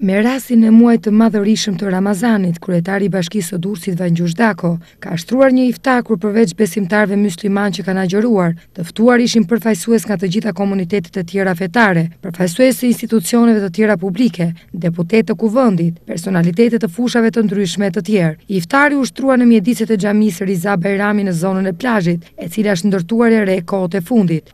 Me rastin e muajit të madhërishëm të Ramazanit, kryetari i Bashkisë së Durrësit Vangjush Dako ka shtruar një iftar ku përveç besimtarëve myslimanë që kanë agjëruar, të ftuar ishin përfaqësues nga të gjitha komunitetet e tjera fetare, përfaqësues të institucioneve të tjera publike, deputetë të Kuvendit, personalitete të fushave të ndryshme e të tjerë. Iftari u shtrua në mjediset e xhamisë Riza Bajrami në zonën e plazhit, e cila është ndërtuar e re kohët e fundit.